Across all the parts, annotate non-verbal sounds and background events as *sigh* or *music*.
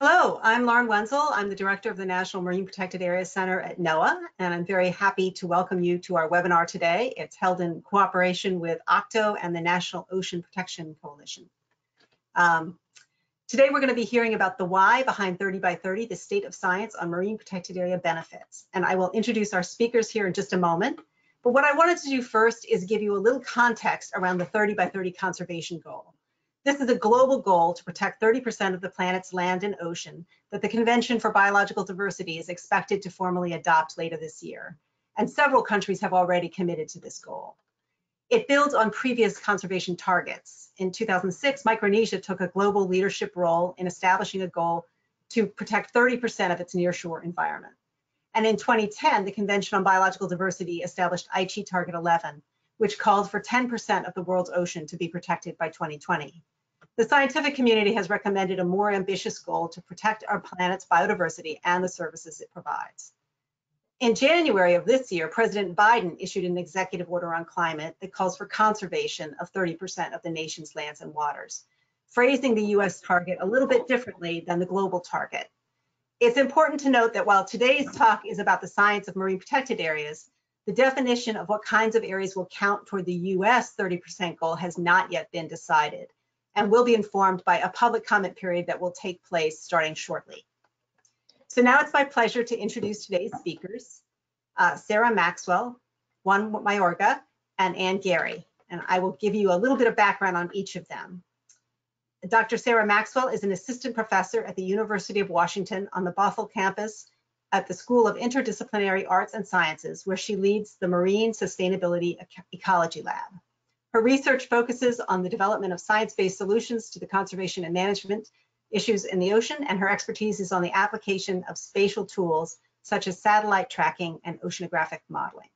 Hello, I'm Lauren Wenzel. I'm the director of the National Marine Protected Areas Center at NOAA, and I'm very happy to welcome you to our webinar today. It's held in cooperation with OCTO and the National Ocean Protection Coalition. Um, today, we're going to be hearing about the why behind 30 by 30, the state of science on marine protected area benefits. And I will introduce our speakers here in just a moment. But what I wanted to do first is give you a little context around the 30 by 30 conservation goal. This is a global goal to protect 30% of the planet's land and ocean that the Convention for Biological Diversity is expected to formally adopt later this year. And several countries have already committed to this goal. It builds on previous conservation targets. In 2006, Micronesia took a global leadership role in establishing a goal to protect 30% of its nearshore environment. And in 2010, the Convention on Biological Diversity established Aichi Target 11, which called for 10% of the world's ocean to be protected by 2020. The scientific community has recommended a more ambitious goal to protect our planet's biodiversity and the services it provides. In January of this year, President Biden issued an executive order on climate that calls for conservation of 30% of the nation's lands and waters, phrasing the US target a little bit differently than the global target. It's important to note that while today's talk is about the science of marine protected areas, the definition of what kinds of areas will count toward the US 30% goal has not yet been decided and will be informed by a public comment period that will take place starting shortly. So now it's my pleasure to introduce today's speakers, uh, Sara Maxwell, Juan Mayorga, and Anne Guerry. And I will give you a little bit of background on each of them. Dr. Sara Maxwell is an assistant professor at the University of Washington on the Bothell campus at the School of Interdisciplinary Arts and Sciences, where she leads the Marine Sustainability Ecology Lab. Her research focuses on the development of science-based solutions to the conservation and management issues in the ocean, and her expertise is on the application of spatial tools such as satellite tracking and oceanographic modeling.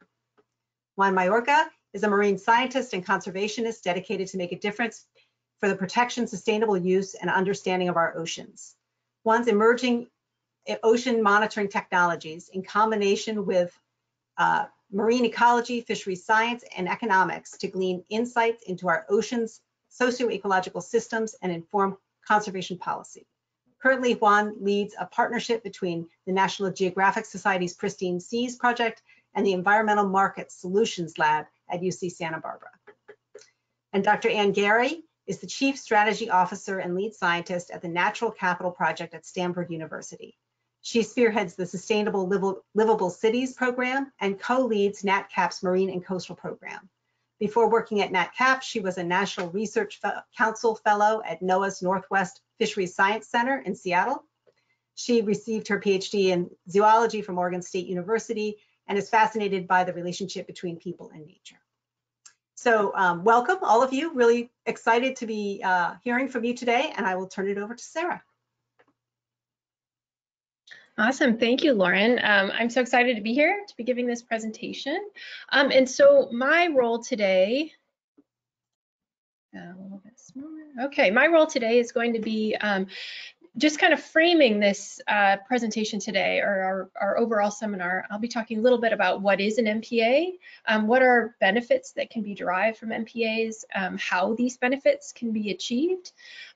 Juan Mayorga is a marine scientist and conservationist dedicated to make a difference for the protection, sustainable use, and understanding of our oceans. Juan's emerging ocean monitoring technologies in combination with uh, marine ecology, fisheries science, and economics to glean insights into our oceans, socio-ecological systems, and inform conservation policy. Currently, Juan leads a partnership between the National Geographic Society's Pristine Seas Project and the Environmental Market Solutions Lab at UC Santa Barbara. And Dr. Anne Guerry is the Chief Strategy Officer and Lead Scientist at the Natural Capital Project at Stanford University. She spearheads the Sustainable Livable Cities program and co-leads NatCap's Marine and Coastal program. Before working at NatCap, she was a National Research Council Fellow at NOAA's Northwest Fisheries Science Center in Seattle. She received her PhD in zoology from Oregon State University and is fascinated by the relationship between people and nature. So um, welcome, all of you. Really excited to be uh, hearing from you today, and I will turn it over to Sara. Awesome. Thank you, Lauren. Um, I'm so excited to be here to be giving this presentation. Um, and so my role today, a little bit smaller. Okay, my role today is going to be um, just kind of framing this uh, presentation today or our, our, overall seminar, I'll be talking a little bit about what is an MPA, um, what are benefits that can be derived from MPAs, um, how these benefits can be achieved,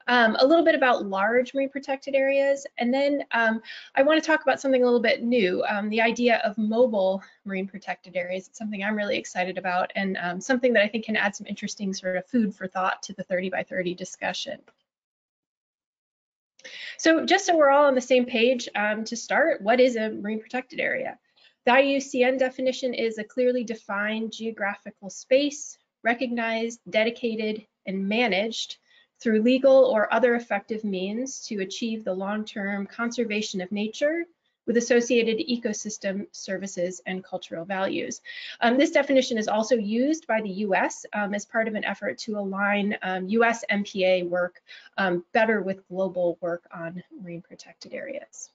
um, a little bit about large marine protected areas, and then um, I want to talk about something a little bit new, um, the idea of mobile marine protected areas. It's something I'm really excited about and um, something that I think can add some interesting sort of food for thought to the 30 by 30 discussion. So just so we're all on the same page um, to start, what is a marine protected area? The IUCN definition is a clearly defined geographical space, recognized, dedicated, and managed through legal or other effective means to achieve the long-term conservation of nature with associated ecosystem services and cultural values. Um, this definition is also used by the US um, as part of an effort to align um, US MPA work um, better with global work on marine protected areas.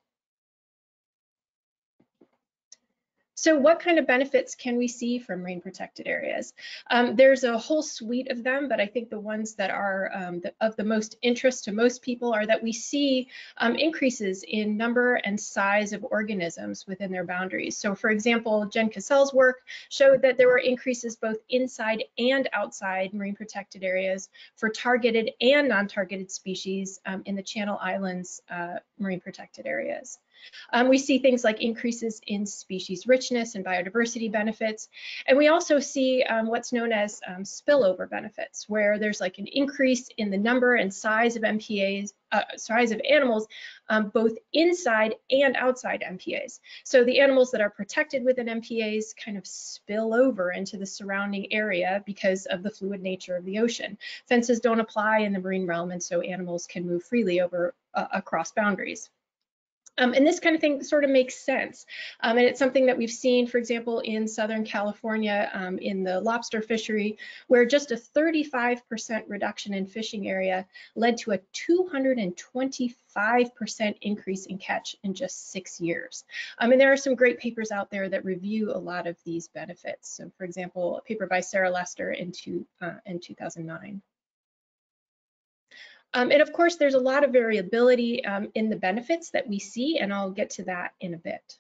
So what kind of benefits can we see from marine protected areas? Um, there's a whole suite of them, but I think the ones that are um, the, of the most interest to most people are that we see um, increases in number and size of organisms within their boundaries. So for example, Jen Caselle's work showed that there were increases both inside and outside marine protected areas for targeted and non-targeted species um, in the Channel Islands uh, marine protected areas. Um, we see things like increases in species richness and biodiversity benefits. And we also see um, what's known as um, spillover benefits, where there's like an increase in the number and size of MPAs, uh, size of animals, um, both inside and outside MPAs. So the animals that are protected within MPAs kind of spill over into the surrounding area because of the fluid nature of the ocean. Fences don't apply in the marine realm, and so animals can move freely over uh, across boundaries. Um, and this kind of thing sort of makes sense. Um, and it's something that we've seen, for example, in Southern California um, in the lobster fishery, where just a 35% reduction in fishing area led to a 225% increase in catch in just six years. Um, and there are some great papers out there that review a lot of these benefits. So for example, a paper by Sarah Lester in, two, uh, in 2009. Um, and of course, there's a lot of variability um, in the benefits that we see, and I'll get to that in a bit.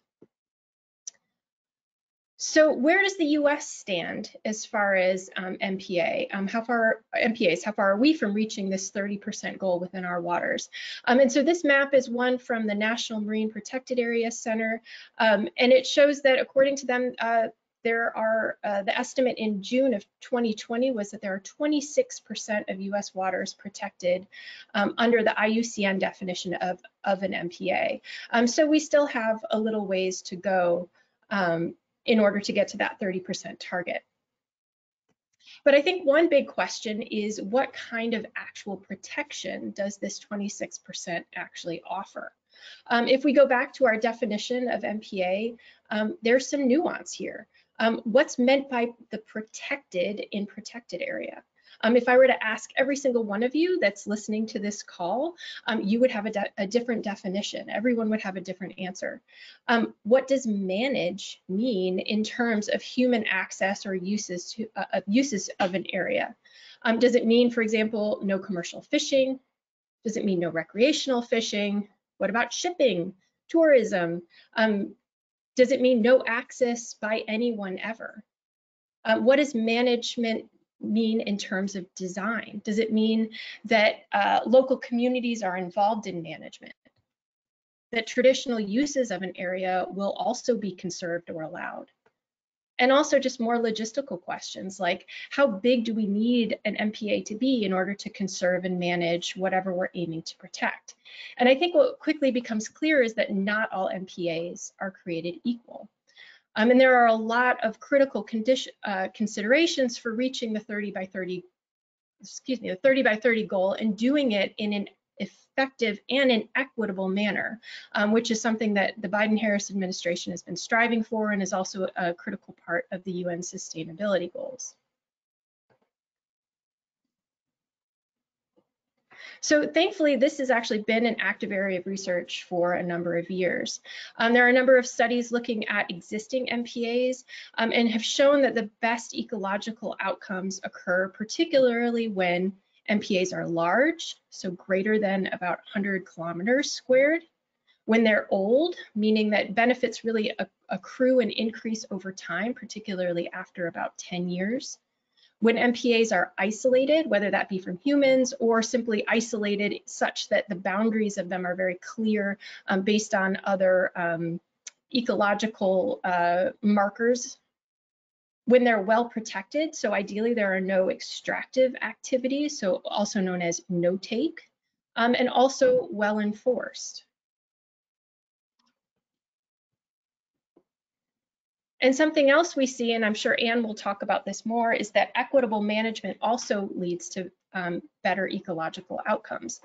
So where does the US stand as far as um, MPA? Um, how far, MPAs, how far are we from reaching this 30% goal within our waters? Um, and so this map is one from the National Marine Protected Area Center, um, and it shows that according to them, uh, there are, uh, the estimate in June of 2020 was that there are 26% of US waters protected um, under the IUCN definition of, of an MPA. Um, so we still have a little ways to go um, in order to get to that 30% target. But I think one big question is what kind of actual protection does this 26% actually offer? Um, if we go back to our definition of MPA, um, there's some nuance here. Um, what's meant by the protected in protected area? Um, if I were to ask every single one of you that's listening to this call, um, you would have a, a, different definition. Everyone would have a different answer. Um, what does manage mean in terms of human access or uses to uh, uses of an area? Um, does it mean, for example, no commercial fishing? Does it mean no recreational fishing? What about shipping, tourism? Does it mean no access by anyone ever? Um, what does management mean in terms of design? Does it mean that uh, local communities are involved in management? That traditional uses of an area will also be conserved or allowed? And also just more logistical questions like how big do we need an MPA to be in order to conserve and manage whatever we're aiming to protect? And I think what quickly becomes clear is that not all MPAs are created equal. Um, and there are a lot of critical condition, uh, considerations for reaching the 30 by 30, excuse me, the 30 by 30 goal and doing it in an effective and an equitable manner, um, which is something that the Biden-Harris administration has been striving for and is also a critical part of the UN sustainability goals. So thankfully, this has actually been an active area of research for a number of years. Um, there are a number of studies looking at existing MPAs um, and have shown that the best ecological outcomes occur particularly when MPAs are large, so greater than about 100 kilometers squared. When they're old, meaning that benefits really accrue and increase over time, particularly after about 10 years. When MPAs are isolated, whether that be from humans or simply isolated such that the boundaries of them are very clear um, based on other um, ecological uh, markers when they're well protected, so ideally there are no extractive activities, so also known as no take, um, and also well enforced. And something else we see, and I'm sure Anne will talk about this more, is that equitable management also leads to um, better ecological outcomes.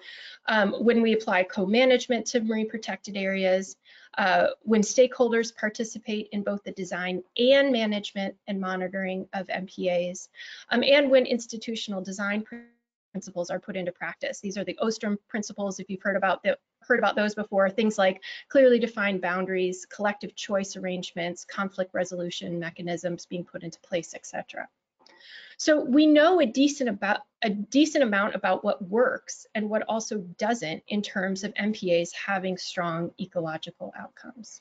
Um, when we apply co-management to marine protected areas, uh, when stakeholders participate in both the design and management and monitoring of MPAs, um, and when institutional design principles are put into practice. These are the Ostrom principles, if you've heard about the, heard about those before, things like clearly defined boundaries, collective choice arrangements, conflict resolution mechanisms being put into place, etc. So we know a decent about a decent amount about what works and what also doesn't in terms of MPAs having strong ecological outcomes.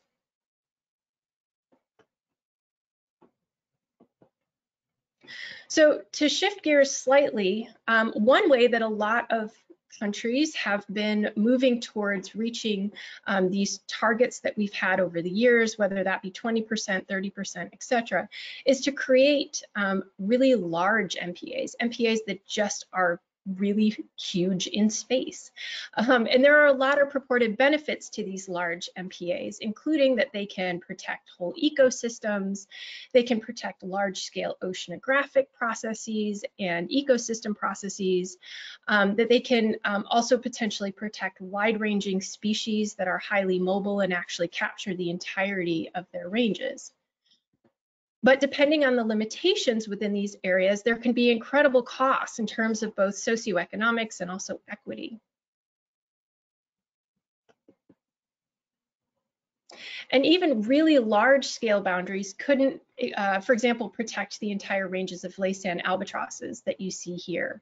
So to shift gears slightly, um, one way that a lot of countries have been moving towards reaching um, these targets that we've had over the years, whether that be 20%, 30%, et cetera, is to create um, really large MPAs, MPAs that just are really huge in space. Um, and there are a lot of purported benefits to these large MPAs, including that they can protect whole ecosystems, they can protect large scale oceanographic processes and ecosystem processes, um, that they can um, also potentially protect wide ranging species that are highly mobile and actually capture the entirety of their ranges. But depending on the limitations within these areas, there can be incredible costs in terms of both socioeconomics and also equity. And even really large scale boundaries couldn't, uh, for example, protect the entire ranges of Laysan albatrosses that you see here.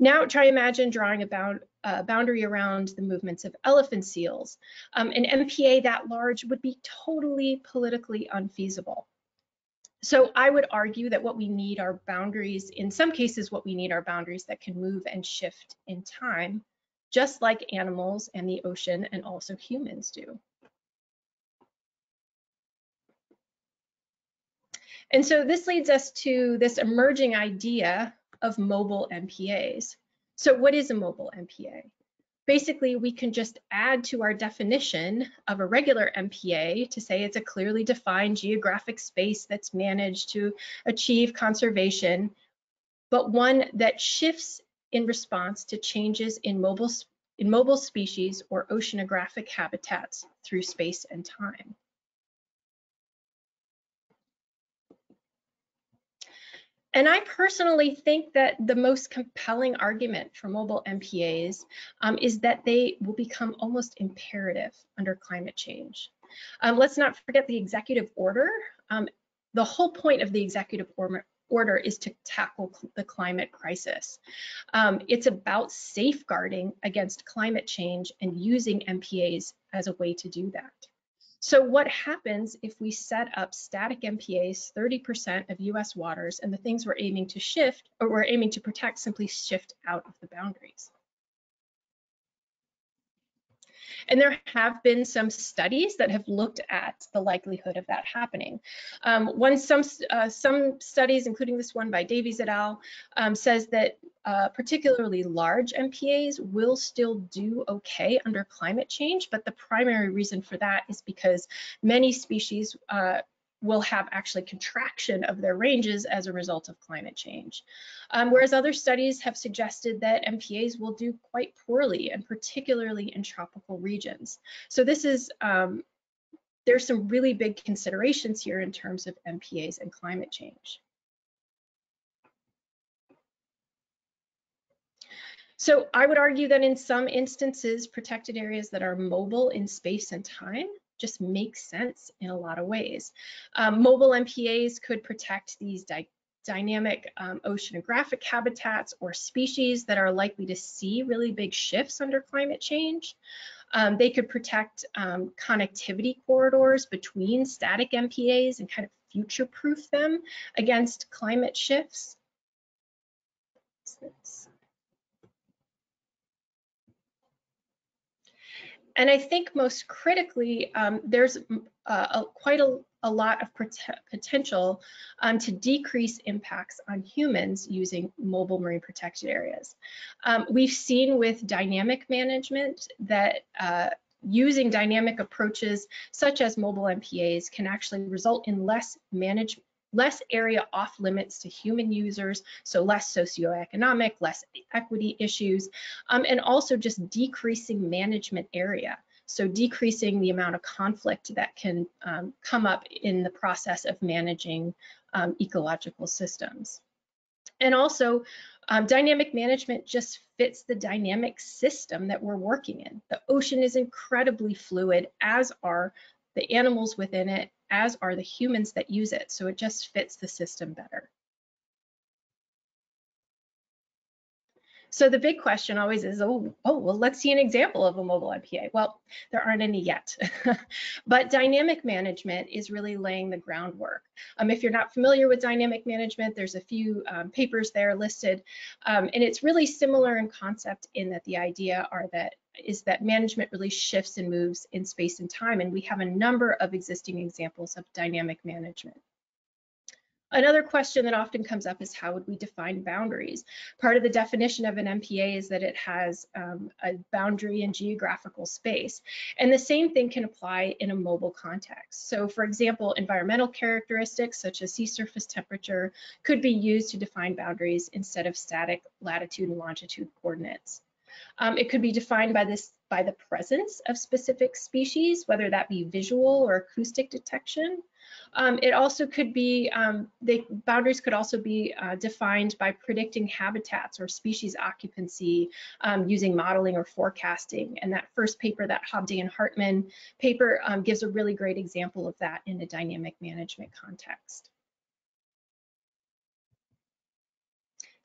Now try imagine drawing a bound, uh, boundary around the movements of elephant seals. Um, an MPA that large would be totally politically unfeasible. So I would argue that what we need are boundaries. In some cases, what we need are boundaries that can move and shift in time, just like animals and the ocean and also humans do. And so this leads us to this emerging idea of mobile MPAs. So what is a mobile MPA? Basically we can just add to our definition of a regular MPA to say it's a clearly defined geographic space that's managed to achieve conservation, but one that shifts in response to changes in mobile, in mobile species or oceanographic habitats through space and time. And I personally think that the most compelling argument for mobile MPAs um, is that they will become almost imperative under climate change. Um, let's not forget the executive order. Um, the whole point of the executive order, order is to tackle the climate crisis. Um, it's about safeguarding against climate change and using MPAs as a way to do that. So what happens if we set up static MPAs, 30% of US waters, and the things we're aiming to shift or we're aiming to protect simply shift out of the boundaries? And there have been some studies that have looked at the likelihood of that happening. Um, one, some, uh, some studies, including this one by Davies et al., um, says that uh, particularly large MPAs will still do okay under climate change, but the primary reason for that is because many species uh, will have actually contraction of their ranges as a result of climate change. Um, whereas other studies have suggested that MPAs will do quite poorly and particularly in tropical regions. So this is, um, there's some really big considerations here in terms of MPAs and climate change. So I would argue that in some instances, protected areas that are mobile in space and time just makes sense in a lot of ways. Um, mobile MPAs could protect these dynamic um, oceanographic habitats or species that are likely to see really big shifts under climate change. Um, they could protect um, connectivity corridors between static MPAs and kind of future-proof them against climate shifts. And I think most critically, um, there's uh, a, quite a, a, lot of potential um, to decrease impacts on humans using mobile marine protected areas. Um, we've seen with dynamic management that uh, using dynamic approaches such as mobile MPAs can actually result in less manage, less area off limits to human users, so less socioeconomic, less equity issues, um, and also just decreasing management area. So decreasing the amount of conflict that can um, come up in the process of managing um, ecological systems. And also, Um, dynamic management just fits the dynamic system that we're working in. The ocean is incredibly fluid, as are the animals within it, as are the humans that use it. So it just fits the system better. So the big question always is, oh, oh, well, let's see an example of a mobile MPA. Well, there aren't any yet, *laughs* but dynamic management is really laying the groundwork. Um, if you're not familiar with dynamic management, there's a few um, papers there listed, um, and it's really similar in concept in that the idea are that is that management really shifts and moves in space and time, and we have a number of existing examples of dynamic management. Another question that often comes up is how would we define boundaries? Part of the definition of an MPA is that it has um, a boundary in geographical space. And the same thing can apply in a mobile context. So for example, environmental characteristics such as sea surface temperature could be used to define boundaries instead of static latitude and longitude coordinates. Um, it could be defined by this by the presence of specific species, whether that be visual or acoustic detection. Um, it also could be, um, the boundaries could also be uh, defined by predicting habitats or species occupancy um, using modeling or forecasting. And that first paper, that Hobday and Hartman paper, um, gives a really great example of that in a dynamic management context.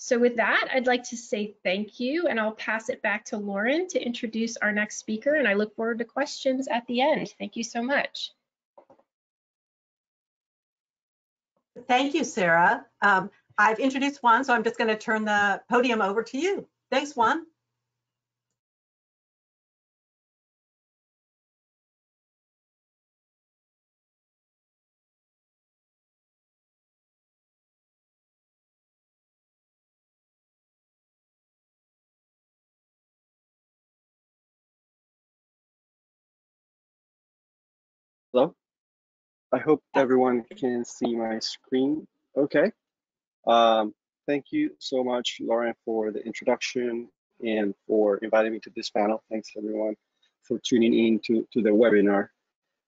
So with that, I'd like to say thank you and I'll pass it back to Lauren to introduce our next speaker and I look forward to questions at the end. Thank you so much. Thank you, Sara. Um, I've introduced Juan, so I'm just going to turn the podium over to you. Thanks, Juan. I hope everyone can see my screen okay. Um, thank you so much, Lauren, for the introduction and for inviting me to this panel. Thanks everyone for tuning in to, to the webinar.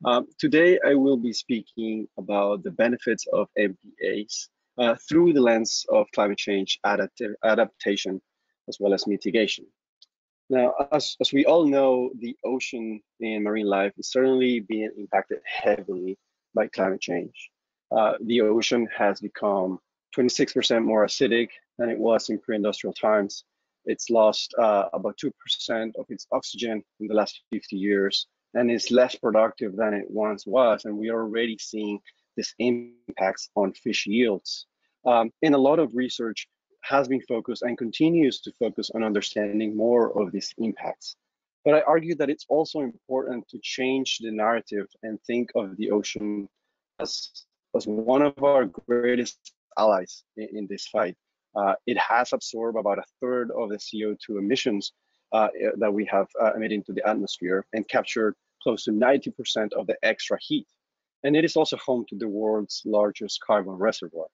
Um, today, I will be speaking about the benefits of MPAs uh, through the lens of climate change adapt adaptation as well as mitigation. Now, as, as we all know, the ocean and marine life is certainly being impacted heavily by climate change. Uh, the ocean has become 26% more acidic than it was in pre-industrial times. It's lost uh, about 2% of its oxygen in the last 50 years and is less productive than it once was. And we are already seeing this impacts on fish yields. Um, and a lot of research has been focused and continues to focus on understanding more of these impacts. But I argue that it's also important to change the narrative and think of the ocean as, as one of our greatest allies in, in this fight. Uh, it has absorbed about a third of the CO2 emissions uh, that we have uh, emitted into the atmosphere and captured close to 90% of the extra heat. And it is also home to the world's largest carbon reservoir.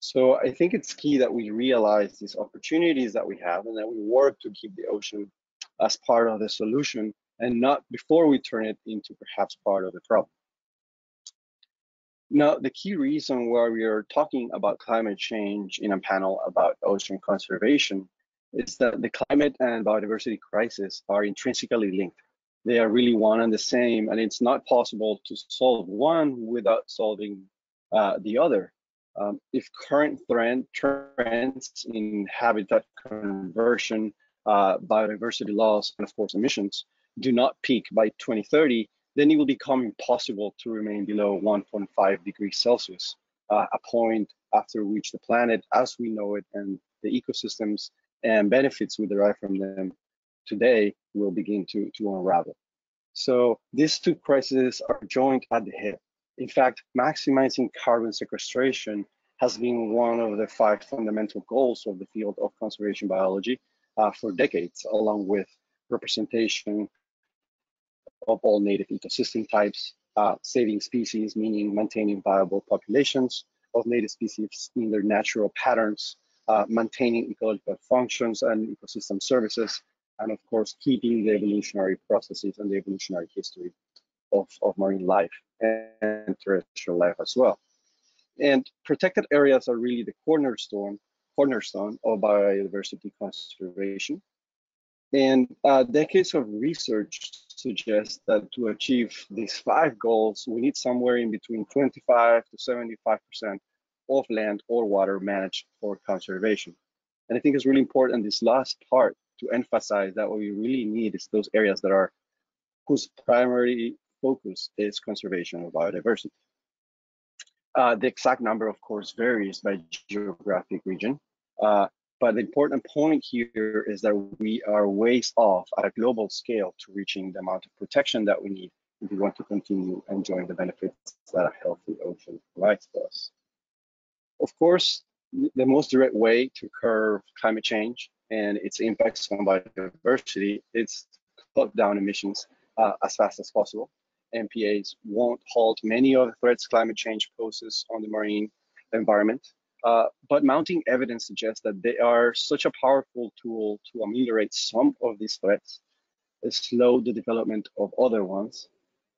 So I think it's key that we realize these opportunities that we have and that we work to keep the ocean as part of the solution and not before we turn it into perhaps part of the problem. Now, the key reason why we are talking about climate change in a panel about ocean conservation is that the climate and biodiversity crisis are intrinsically linked. They are really one and the same, and it's not possible to solve one without solving uh, the other. Um, if current trends in habitat conversion, uh, biodiversity loss, and of course emissions do not peak by 2030, then it will become impossible to remain below 1.5 degrees Celsius, uh, a point after which the planet as we know it and the ecosystems and benefits we derive from them today will begin to, to unravel. So these two crises are joined at the hip. In fact, maximizing carbon sequestration has been one of the five fundamental goals of the field of conservation biology uh, for decades, along with representation of all native ecosystem types, uh, saving species, meaning maintaining viable populations of native species in their natural patterns, uh, maintaining ecological functions and ecosystem services, and of course, keeping the evolutionary processes and the evolutionary history of, of marine life and terrestrial life as well. And protected areas are really the cornerstone cornerstone of biodiversity conservation. And uh, decades of research suggest that to achieve these five goals, we need somewhere in between 25 to 75% of land or water managed for conservation. And I think it's really important this last part to emphasize that what we really need is those areas that are whose primary focus is conservation of biodiversity. Uh, the exact number, of course, varies by geographic region, uh, but the important point here is that we are ways off at a global scale to reaching the amount of protection that we need if we want to continue enjoying the benefits that a healthy ocean provides to us. Of course, the most direct way to curb climate change and its impacts on biodiversity is to cut down emissions uh, as fast as possible. MPAs won't halt many of the threats climate change poses on the marine environment, uh, but mounting evidence suggests that they are such a powerful tool to ameliorate some of these threats, slow the development of other ones,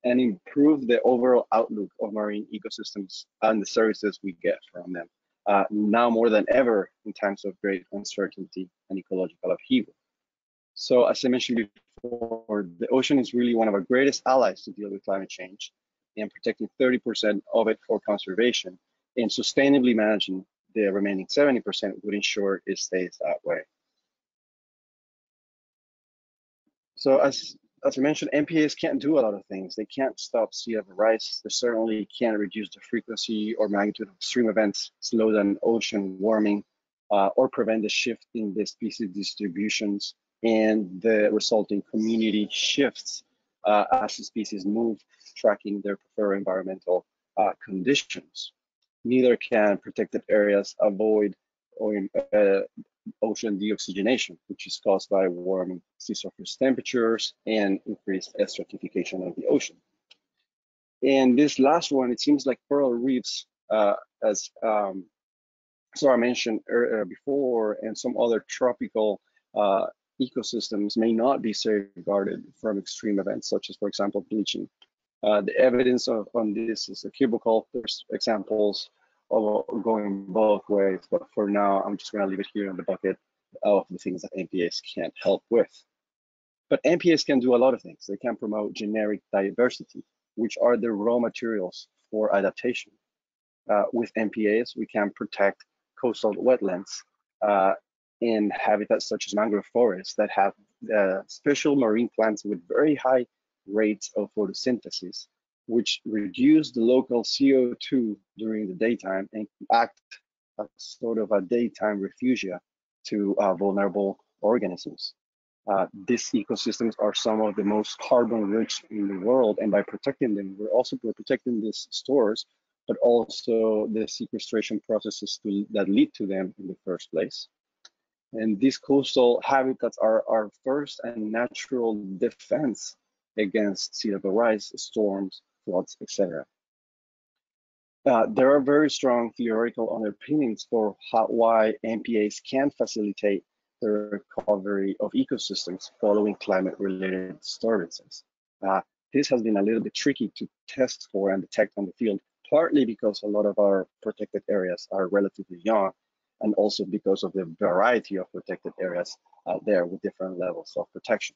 and improve the overall outlook of marine ecosystems and the services we get from them, uh, now more than ever in times of great uncertainty and ecological upheaval. So as I mentioned before, the ocean is really one of our greatest allies to deal with climate change and protecting 30% of it for conservation and sustainably managing the remaining 70% would ensure it stays that way. So as as I mentioned, MPAs can't do a lot of things. They can't stop sea level rise. They certainly can't reduce the frequency or magnitude of extreme events, slow down ocean warming, uh, or prevent the shift in the species distributions and the resulting community shifts uh, as the species move, tracking their preferred environmental uh, conditions. Neither can protected areas avoid uh, ocean deoxygenation, which is caused by warming sea surface temperatures and increased stratification of the ocean. And this last one, it seems like coral reefs, uh, as um, Sara mentioned earlier before, and some other tropical uh, ecosystems may not be safeguarded from extreme events, such as, for example, bleaching. Uh, the evidence of, on this is equivocal. There's examples of going both ways, but for now, I'm just going to leave it here in the bucket of the things that MPAs can't help with. But MPAs can do a lot of things. They can promote genetic diversity, which are the raw materials for adaptation. Uh, with MPAs, we can protect coastal wetlands uh, in habitats such as mangrove forests that have uh, special marine plants with very high rates of photosynthesis, which reduce the local CO2 during the daytime and act as sort of a daytime refugia to uh, vulnerable organisms. Uh, these ecosystems are some of the most carbon rich in the world, and by protecting them, we're also we're protecting these stores, but also the sequestration processes to, that lead to them in the first place. And these coastal habitats are our first and natural defense against sea level rise, storms, floods, etc. Uh, there are very strong theoretical underpinnings for how, why MPAs can facilitate the recovery of ecosystems following climate-related disturbances. Uh, this has been a little bit tricky to test for and detect on the field, partly because a lot of our protected areas are relatively young and also because of the variety of protected areas out there with different levels of protection.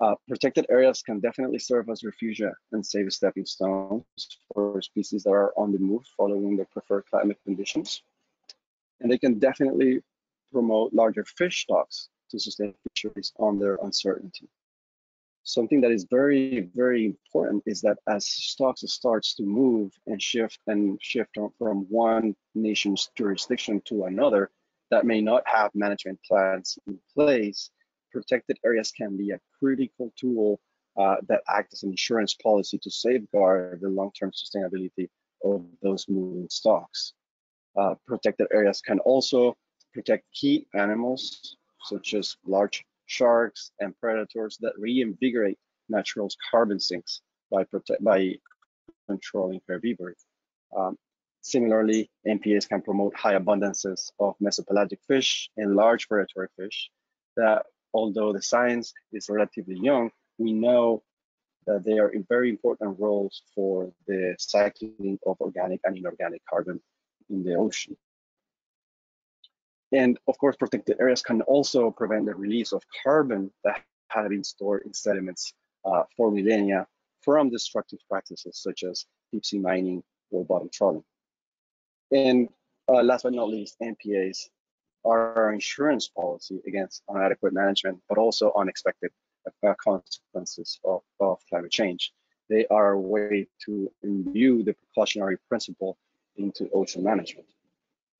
Uh, protected areas can definitely serve as refugia and safe stepping stones for species that are on the move following their preferred climate conditions. And they can definitely promote larger fish stocks to sustain fisheries on their uncertainty something that is very, very important is that as stocks starts to move and shift and shift from one nation's jurisdiction to another that may not have management plans in place, protected areas can be a critical tool uh, that act as an insurance policy to safeguard the long-term sustainability of those moving stocks. Uh, protected areas can also protect key animals such as large sharks, and predators that reinvigorate natural carbon sinks by, by controlling herbivory. Um, similarly, MPAs can promote high abundances of mesopelagic fish and large predatory fish that, although the science is relatively young, we know that they are in very important roles for the cycling of organic and inorganic carbon in the ocean. And of course, protected areas can also prevent the release of carbon that had been stored in sediments uh, for millennia from destructive practices such as deep sea mining or bottom trawling. And uh, last but not least, MPAs are our insurance policy against inadequate management, but also unexpected uh, consequences of, of climate change. They are a way to imbue the precautionary principle into ocean management.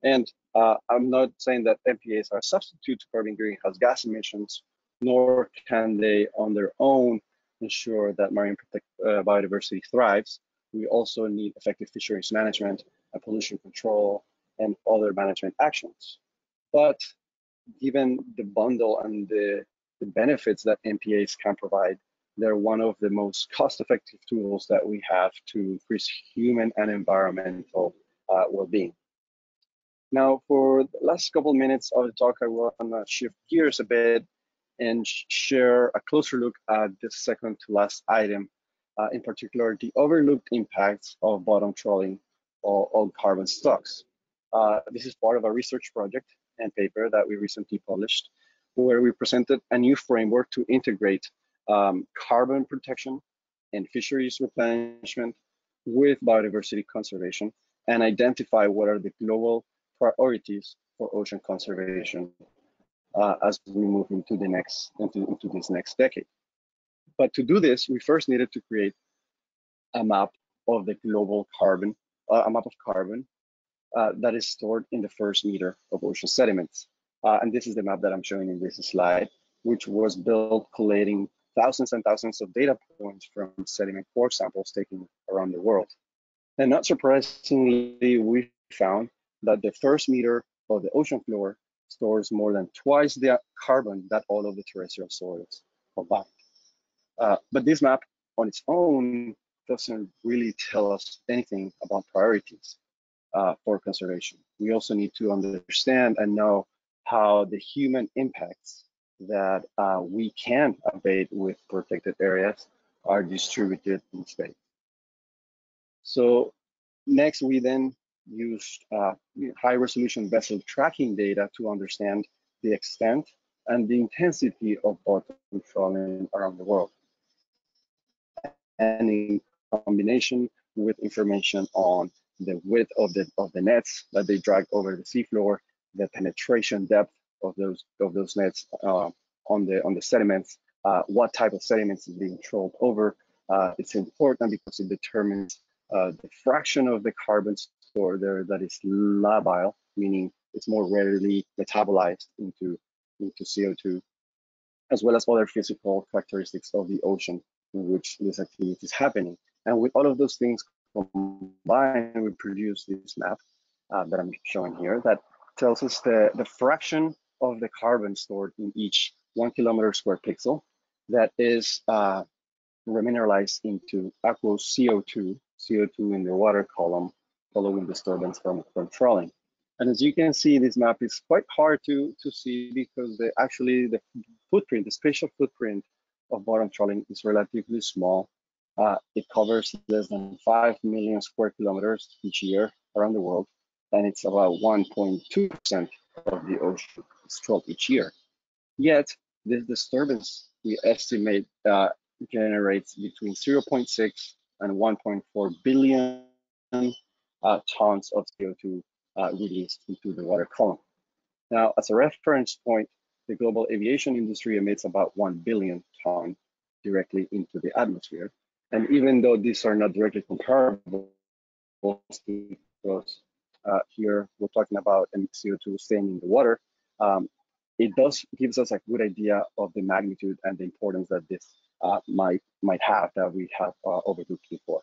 And uh, I'm not saying that MPAs are a substitute to curbing greenhouse gas emissions, nor can they on their own ensure that marine protect, uh, biodiversity thrives. We also need effective fisheries management and pollution control and other management actions. But given the bundle and the, the benefits that MPAs can provide, they're one of the most cost-effective tools that we have to increase human and environmental uh, well-being. Now, for the last couple of minutes of the talk, I want to shift gears a bit and share a closer look at the second to last item, uh, in particular, the overlooked impacts of bottom trawling on carbon stocks. Uh, this is part of a research project and paper that we recently published, where we presented a new framework to integrate um, carbon protection and fisheries replenishment with biodiversity conservation and identify what are the global priorities for ocean conservation uh, as we move into the next into, into this next decade. But to do this, we first needed to create a map of the global carbon, uh, a map of carbon uh, that is stored in the first meter of ocean sediments. Uh, and this is the map that I'm showing in this slide, which was built collating thousands and thousands of data points from sediment core samples taken around the world. And not surprisingly, we found that the first meter of the ocean floor stores more than twice the carbon that all of the terrestrial soils combined. Uh, but this map on its own doesn't really tell us anything about priorities uh, for conservation. We also need to understand and know how the human impacts that uh, we can abate with protected areas are distributed in space. So next, we then used uh, high resolution vessel tracking data to understand the extent and the intensity of bottom trawling around the world. And in combination with information on the width of the of the nets that they drag over the seafloor, the penetration depth of those of those nets uh, on the on the sediments, uh, what type of sediments is being trawled over. Uh, it's important because it determines uh, the fraction of the carbon there that is labile, meaning it's more readily metabolized into into CO2, as well as other physical characteristics of the ocean in which this activity is happening. And with all of those things combined, we produce this map uh, that I'm showing here that tells us the, the fraction of the carbon stored in each one kilometer square pixel that is uh, remineralized into aqueous CO2, CO2 in the water column following disturbance from, from trawling. And as you can see, this map is quite hard to, to see because the, actually the footprint, the spatial footprint of bottom trawling is relatively small. Uh, it covers less than 5 million square kilometers each year around the world, and it's about 1.2% of the ocean is trawled each year. Yet, this disturbance, we estimate, uh, generates between 0.6 and 1.4 billion tons of CO2 uh, released into the water column. Now, as a reference point, the global aviation industry emits about 1 billion ton directly into the atmosphere. And even though these are not directly comparable, because uh, here we're talking about CO2 staying in the water, um, it does gives us a good idea of the magnitude and the importance that this uh, might might have that we have uh, overlooked before.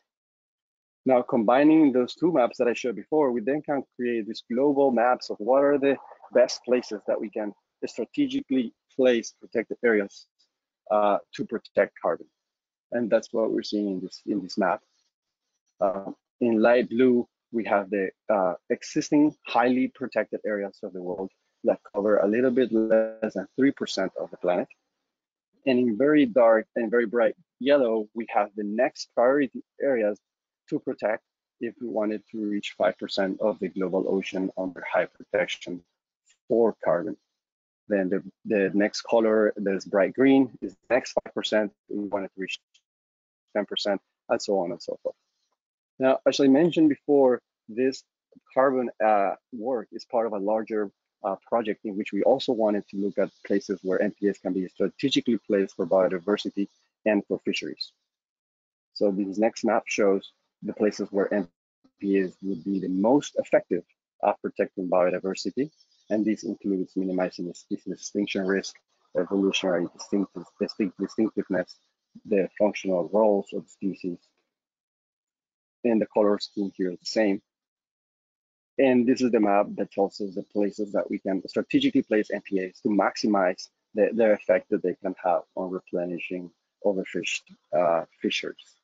Now, combining those two maps that I showed before, we then can create these global maps of what are the best places that we can strategically place protected areas uh, to protect carbon. And that's what we're seeing in this, in this map. Uh, in light blue, we have the uh, existing highly protected areas of the world that cover a little bit less than 3% of the planet. And in very dark and very bright yellow, we have the next priority areas to protect if we wanted to reach 5% of the global ocean under high protection for carbon. Then the, the next color that is bright green is the next 5%. We wanted to reach 10%, and so on and so forth. Now, as I mentioned before, this carbon uh, work is part of a larger uh, project in which we also wanted to look at places where MPAs can be strategically placed for biodiversity and for fisheries. So this next map shows the places where MPAs would be the most effective at protecting biodiversity. And this includes minimizing the species extinction risk, evolutionary distinctive, distinct, distinctiveness, the functional roles of species. And the color scheme here is the same. And this is the map that tells us the places that we can strategically place MPAs to maximize the, the effect that they can have on replenishing overfished uh, fisheries.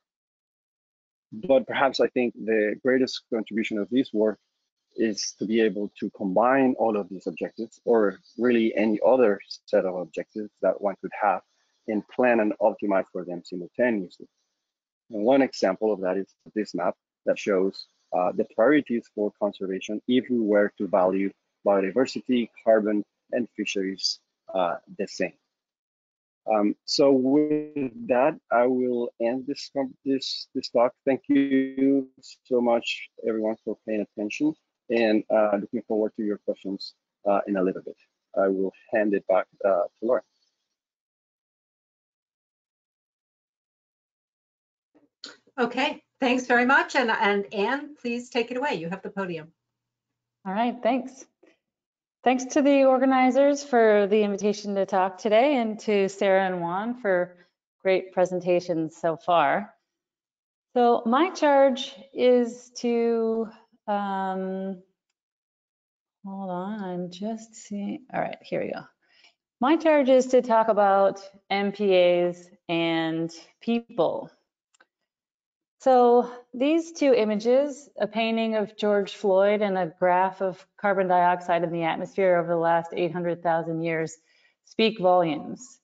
But perhaps I think the greatest contribution of this work is to be able to combine all of these objectives or really any other set of objectives that one could have and plan and optimize for them simultaneously. And one example of that is this map that shows uh, the priorities for conservation if we were to value biodiversity, carbon, and fisheries uh, the same. Um, so with that, I will end this this this talk. Thank you so much, everyone, for paying attention, and uh, looking forward to your questions uh, in a little bit. I will hand it back uh, to Lauren. Okay, thanks very much. And, and Anne, please take it away. You have the podium. All right, thanks. Thanks to the organizers for the invitation to talk today and to Sara and Juan for great presentations so far. So my charge is to, um, hold on, I'm just seeing, all right, here we go. My charge is to talk about MPAs and people. So these two images, a painting of George Floyd and a graph of carbon dioxide in the atmosphere over the last 800,000 years, speak volumes.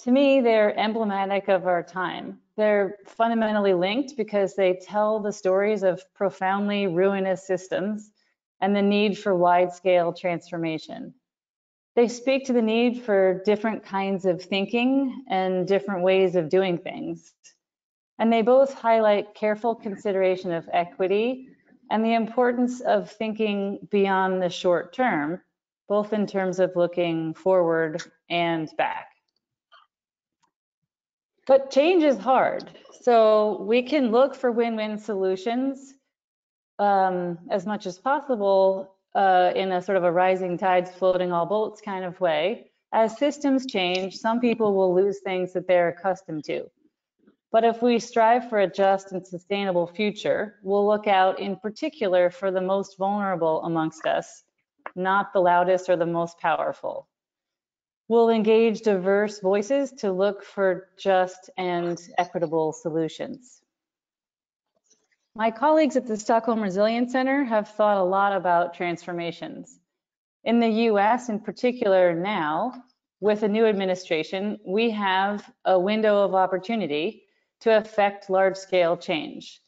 To me, they're emblematic of our time. They're fundamentally linked because they tell the stories of profoundly ruinous systems and the need for wide-scale transformation. They speak to the need for different kinds of thinking and different ways of doing things. And they both highlight careful consideration of equity and the importance of thinking beyond the short term, both in terms of looking forward and back. But change is hard. So we can look for win-win solutions um, as much as possible uh, in a sort of a rising tides floating all boats kind of way. As systems change, some people will lose things that they're accustomed to. But if we strive for a just and sustainable future, we'll look out in particular for the most vulnerable amongst us, not the loudest or the most powerful. We'll engage diverse voices to look for just and equitable solutions. My colleagues at the Stockholm Resilience Center have thought a lot about transformations. In the US in particular now, with a new administration, we have a window of opportunity to affect large scale change.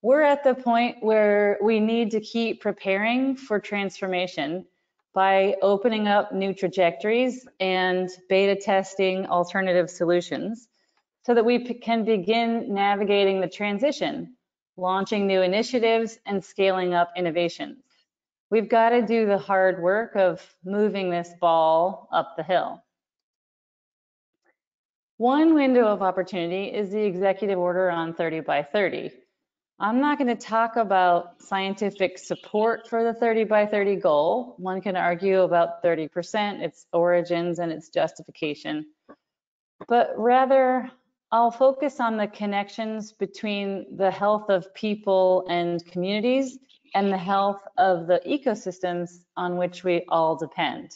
We're at the point where we need to keep preparing for transformation by opening up new trajectories and beta testing alternative solutions so that we can begin navigating the transition, launching new initiatives and scaling up innovations. We've got to do the hard work of moving this ball up the hill. One window of opportunity is the executive order on 30 by 30. I'm not going to talk about scientific support for the 30 by 30 goal. One can argue about 30%, its origins and its justification. But rather, I'll focus on the connections between the health of people and communities and the health of the ecosystems on which we all depend.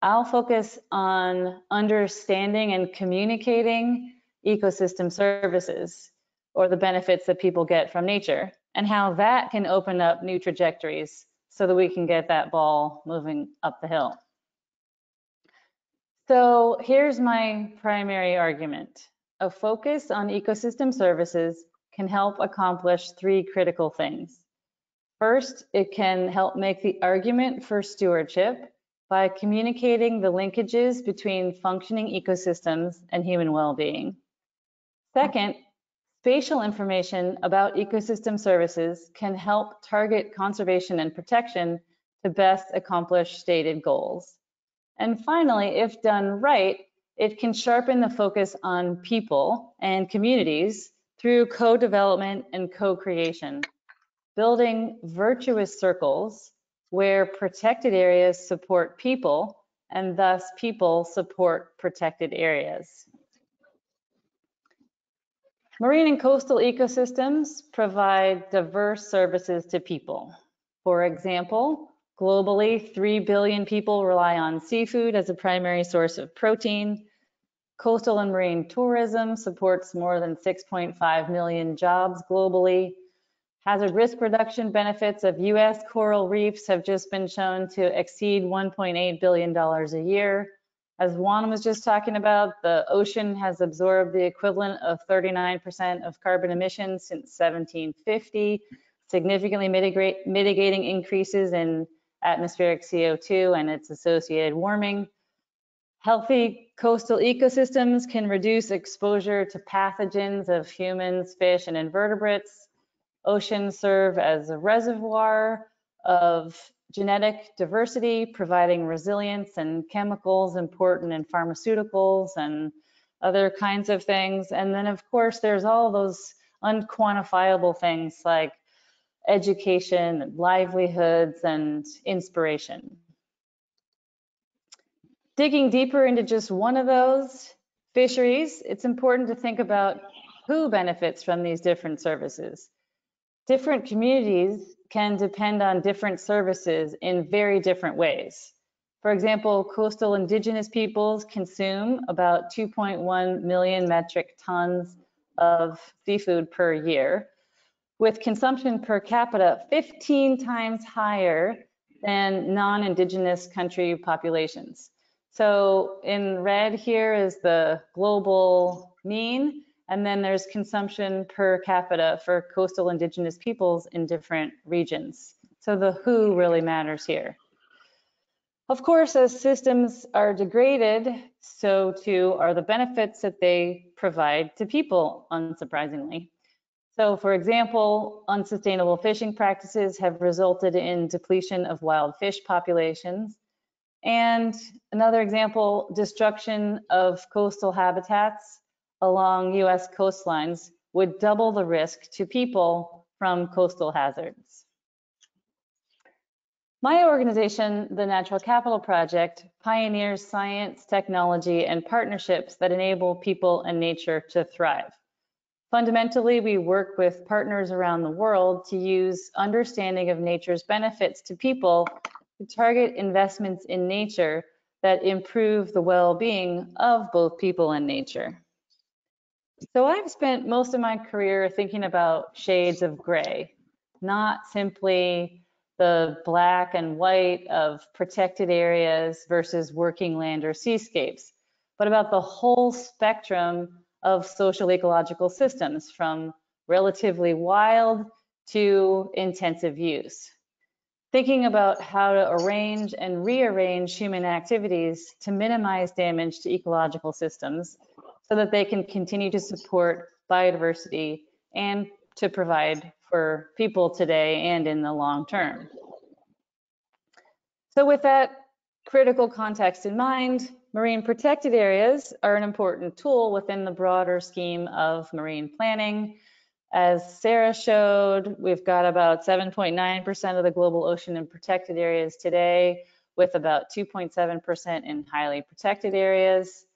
I'll focus on understanding and communicating ecosystem services or the benefits that people get from nature and how that can open up new trajectories so that we can get that ball moving up the hill. So here's my primary argument. A focus on ecosystem services can help accomplish three critical things. First, it can help make the argument for stewardship by communicating the linkages between functioning ecosystems and human well-being. Second, spatial information about ecosystem services can help target conservation and protection to best accomplish stated goals. And finally, if done right, it can sharpen the focus on people and communities through co-development and co-creation, building virtuous circles where protected areas support people and thus people support protected areas. Marine and coastal ecosystems provide diverse services to people. For example, globally, 3 billion people rely on seafood as a primary source of protein. Coastal and marine tourism supports more than 6.5 million jobs globally. Hazard risk reduction benefits of US coral reefs have just been shown to exceed $1.8 billion a year. As Juan was just talking about, the ocean has absorbed the equivalent of 39% of carbon emissions since 1750, significantly mitigate, mitigating increases in atmospheric CO2 and its associated warming. Healthy coastal ecosystems can reduce exposure to pathogens of humans, fish, and invertebrates. Oceans serve as a reservoir of genetic diversity, providing resilience and chemicals important in pharmaceuticals and other kinds of things. And then of course, there's all those unquantifiable things like education, livelihoods, and inspiration. Digging deeper into just one of those, fisheries, it's important to think about who benefits from these different services. Different communities can depend on different services in very different ways. For example, coastal indigenous peoples consume about 2.1 million metric tons of seafood per year, with consumption per capita 15 times higher than non-indigenous country populations. So in red here is the global mean, and then there's consumption per capita for coastal indigenous peoples in different regions. So the who really matters here. Of course, as systems are degraded, so too are the benefits that they provide to people, unsurprisingly. So for example, unsustainable fishing practices have resulted in depletion of wild fish populations. And another example, destruction of coastal habitats along US coastlines would double the risk to people from coastal hazards. My organization, the Natural Capital Project, pioneers science, technology, and partnerships that enable people and nature to thrive. Fundamentally, we work with partners around the world to use understanding of nature's benefits to people to target investments in nature that improve the well-being of both people and nature. So I've spent most of my career thinking about shades of gray, not simply the black and white of protected areas versus working land or seascapes, but about the whole spectrum of social ecological systems from relatively wild to intensive use. Thinking about how to arrange and rearrange human activities to minimize damage to ecological systems so that they can continue to support biodiversity and to provide for people today and in the long term. So with that critical context in mind, marine protected areas are an important tool within the broader scheme of marine planning. As Sara showed, we've got about 7.9% of the global ocean in protected areas today, with about 2.7% in highly protected areas.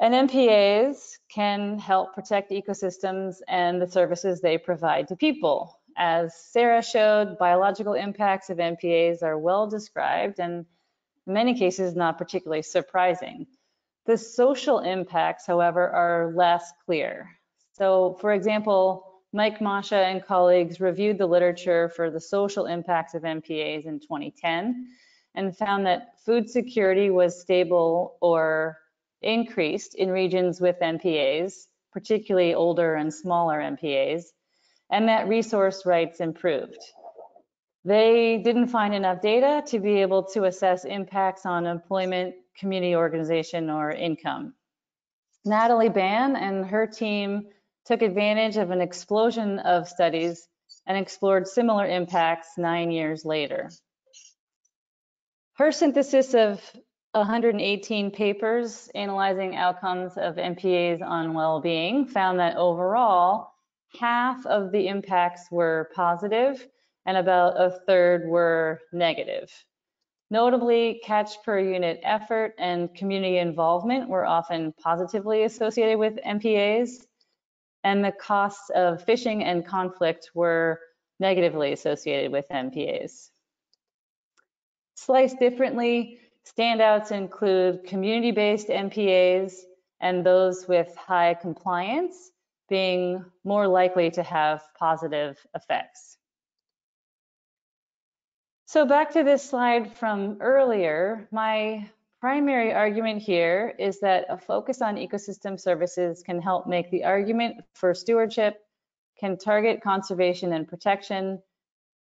And MPAs can help protect ecosystems and the services they provide to people. As Sara showed, biological impacts of MPAs are well described and in many cases not particularly surprising. The social impacts, however, are less clear. So for example, Mike Mascia and colleagues reviewed the literature for the social impacts of MPAs in 2010 and found that food security was stable or increased in regions with MPAs, particularly older and smaller MPAs, and that resource rights improved. They didn't find enough data to be able to assess impacts on employment, community organization, or income. Natalie Ban and her team took advantage of an explosion of studies and explored similar impacts nine years later. Her synthesis of 118 papers analyzing outcomes of MPAs on well-being found that overall, half of the impacts were positive and about a third were negative. Notably, catch per unit effort and community involvement were often positively associated with MPAs, and the costs of fishing and conflict were negatively associated with MPAs. Sliced differently, standouts include community-based MPAs and those with high compliance being more likely to have positive effects. So back to this slide from earlier, my primary argument here is that a focus on ecosystem services can help make the argument for stewardship, can target conservation and protection,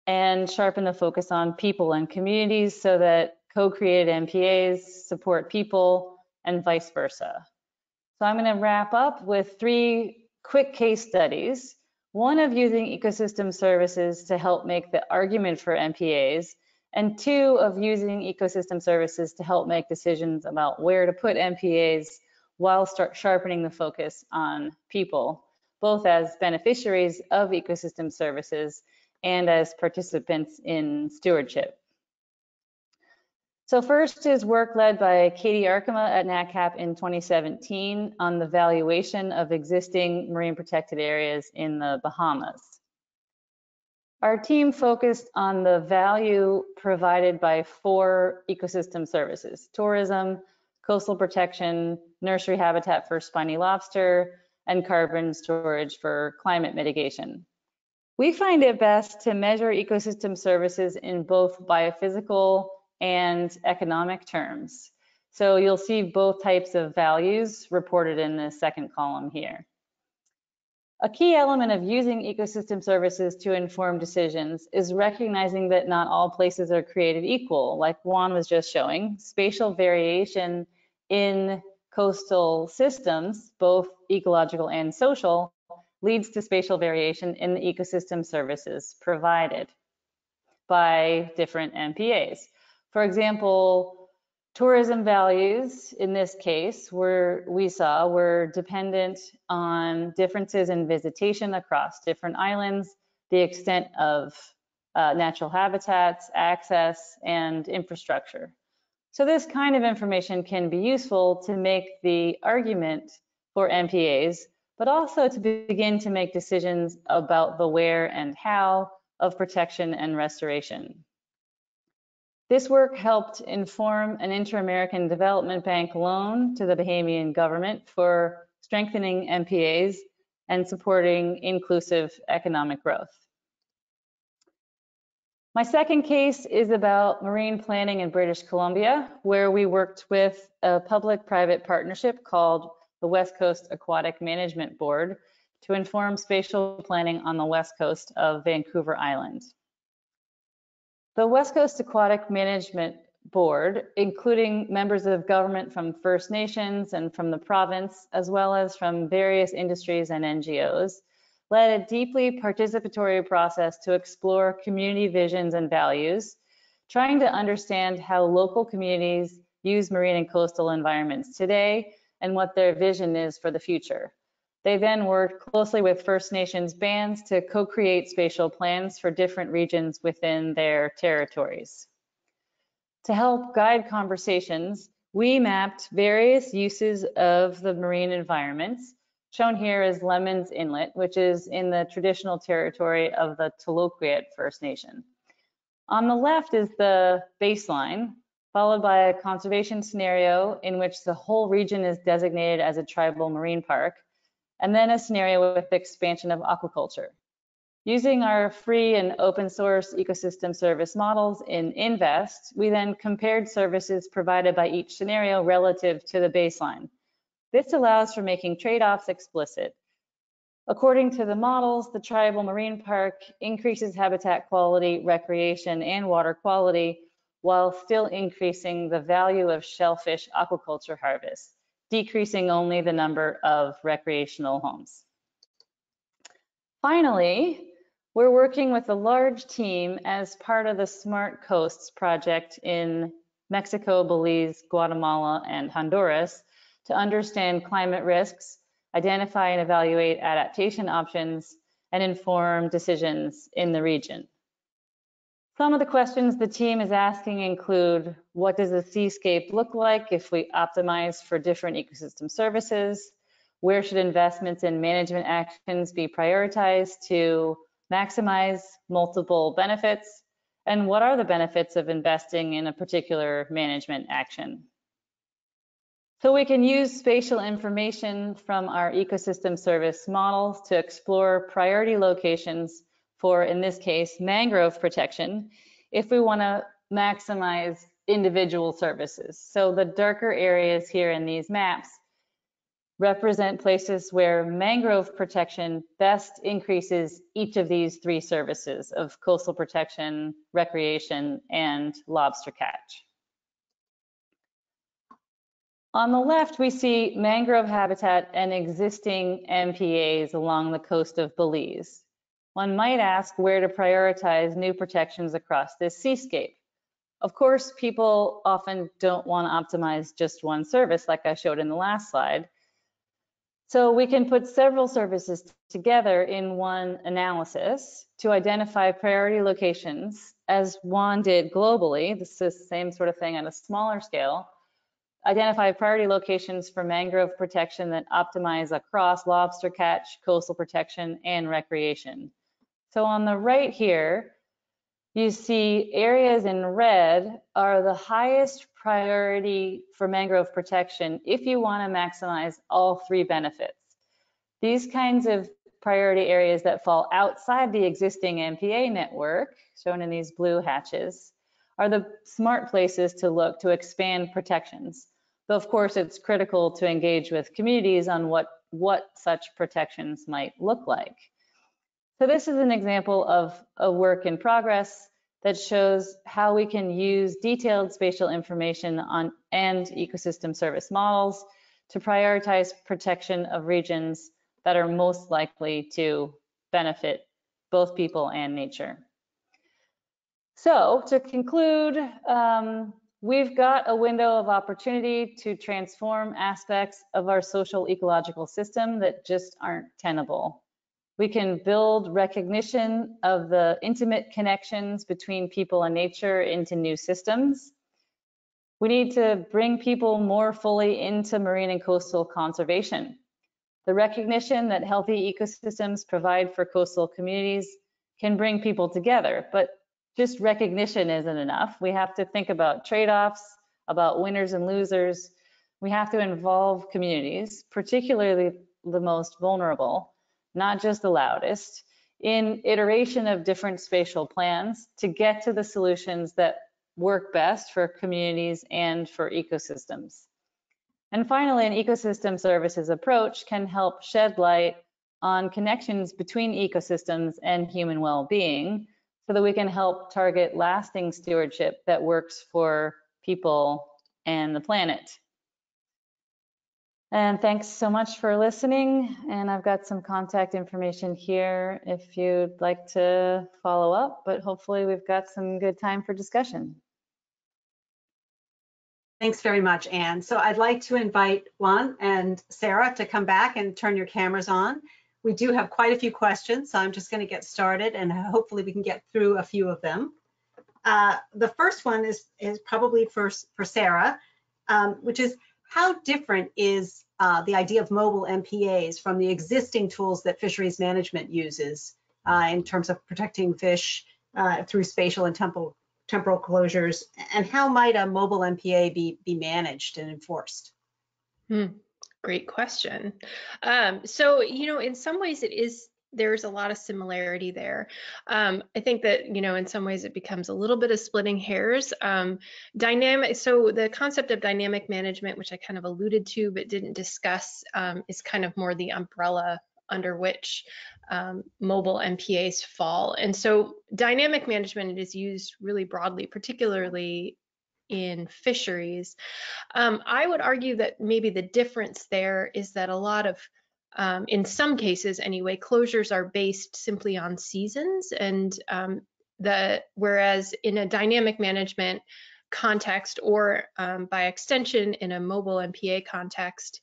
and sharpen the focus on people and communities so that co-created MPAs support people and vice versa. So I'm going to wrap up with three quick case studies one of using ecosystem services to help make the argument for MPAs, and two of using ecosystem services to help make decisions about where to put MPAs while start sharpening the focus on people, both as beneficiaries of ecosystem services and as participants in stewardship. So first is work led by Katie Arkema at NatCap in 2017 on the valuation of existing marine protected areas in the Bahamas. Our team focused on the value provided by four ecosystem services, tourism, coastal protection, nursery habitat for spiny lobster, and carbon storage for climate mitigation. We find it best to measure ecosystem services in both biophysical and economic terms. So you'll see both types of values reported in the second column here. A key element of using ecosystem services to inform decisions is recognizing that not all places are created equal, like Juan was just showing. Spatial variation in coastal systems, both ecological and social, leads to spatial variation in the ecosystem services provided by different MPAs. For example, tourism values in this case were we saw were dependent on differences in visitation across different islands, the extent of uh, natural habitats, access, and infrastructure. So this kind of information can be useful to make the argument for MPAs, but also to begin to make decisions about the where and how of protection and restoration. This work helped inform an Inter-American Development Bank loan to the Bahamian government for strengthening MPAs and supporting inclusive economic growth. My second case is about marine planning in British Columbia, where we worked with a public-private partnership called the West Coast Aquatic Management Board to inform spatial planning on the west coast of Vancouver Island. The West Coast Aquatic Management Board, including members of government from First Nations and from the province, as well as from various industries and NGOs, led a deeply participatory process to explore community visions and values, trying to understand how local communities use marine and coastal environments today and what their vision is for the future. They then worked closely with First Nations bands to co-create spatial plans for different regions within their territories. To help guide conversations, we mapped various uses of the marine environments. Shown here is Lemmens Inlet, which is in the traditional territory of the Tla-o-qui-aht First Nation. On the left is the baseline, followed by a conservation scenario in which the whole region is designated as a tribal marine park, and then a scenario with the expansion of aquaculture. Using our free and open source ecosystem service models in InVEST, we then compared services provided by each scenario relative to the baseline. This allows for making trade-offs explicit. According to the models, the tribal marine park increases habitat quality, recreation, and water quality while still increasing the value of shellfish aquaculture harvest, decreasing only the number of recreational homes. Finally, we're working with a large team as part of the Smart Coasts project in Mexico, Belize, Guatemala, and Honduras to understand climate risks, identify and evaluate adaptation options, and inform decisions in the region. Some of the questions the team is asking include, what does the seascape look like if we optimize for different ecosystem services? Where should investments in management actions be prioritized to maximize multiple benefits? And what are the benefits of investing in a particular management action? So we can use spatial information from our ecosystem service models to explore priority locations for, in this case, mangrove protection, if we want to maximize individual services. So the darker areas here in these maps represent places where mangrove protection best increases each of these three services of coastal protection, recreation, and lobster catch. On the left, we see mangrove habitat and existing MPAs along the coast of Belize. One might ask where to prioritize new protections across this seascape. Of course, people often don't want to optimize just one service like I showed in the last slide. So we can put several services together in one analysis to identify priority locations as Juan did globally. This is the same sort of thing on a smaller scale. Identify priority locations for mangrove protection that optimize across lobster catch, coastal protection, and recreation. So on the right here, you see areas in red are the highest priority for mangrove protection if you want to maximize all three benefits. These kinds of priority areas that fall outside the existing MPA network, shown in these blue hatches, are the smart places to look to expand protections. Though of course it's critical to engage with communities on what, what such protections might look like. So this is an example of a work in progress that shows how we can use detailed spatial information on and ecosystem service models to prioritize protection of regions that are most likely to benefit both people and nature. So to conclude, um, we've got a window of opportunity to transform aspects of our social ecological system that just aren't tenable. We can build recognition of the intimate connections between people and nature into new systems. We need to bring people more fully into marine and coastal conservation. The recognition that healthy ecosystems provide for coastal communities can bring people together, but just recognition isn't enough. We have to think about trade-offs, about winners and losers. We have to involve communities, particularly the most vulnerable, not just the loudest, in iteration of different spatial plans to get to the solutions that work best for communities and for ecosystems. And finally, an ecosystem services approach can help shed light on connections between ecosystems and human well-being so that we can help target lasting stewardship that works for people and the planet. And thanks so much for listening. And I've got some contact information here if you'd like to follow up, but hopefully we've got some good time for discussion. Thanks very much, Anne. So I'd like to invite Juan and Sara to come back and turn your cameras on. We do have quite a few questions, so I'm just going to get started and hopefully we can get through a few of them. Uh, the first one is, is probably for, for Sara, um, which is how different is uh, the idea of mobile MPAs from the existing tools that fisheries management uses uh, in terms of protecting fish uh, through spatial and temporal, temporal closures? And how might a mobile MPA be, be managed and enforced? Hmm, great question. Um, so, you know, in some ways it is there's a lot of similarity there. Um, I think that, you know, in some ways it becomes a little bit of splitting hairs. Um, dynamic, so the concept of dynamic management, which I kind of alluded to but didn't discuss, um, is kind of more the umbrella under which um, mobile MPAs fall. And so dynamic management is used really broadly, particularly in fisheries. Um, I would argue that maybe the difference there is that a lot of um, in some cases anyway, closures are based simply on seasons and um, the whereas in a dynamic management context or um, by extension in a mobile MPA context,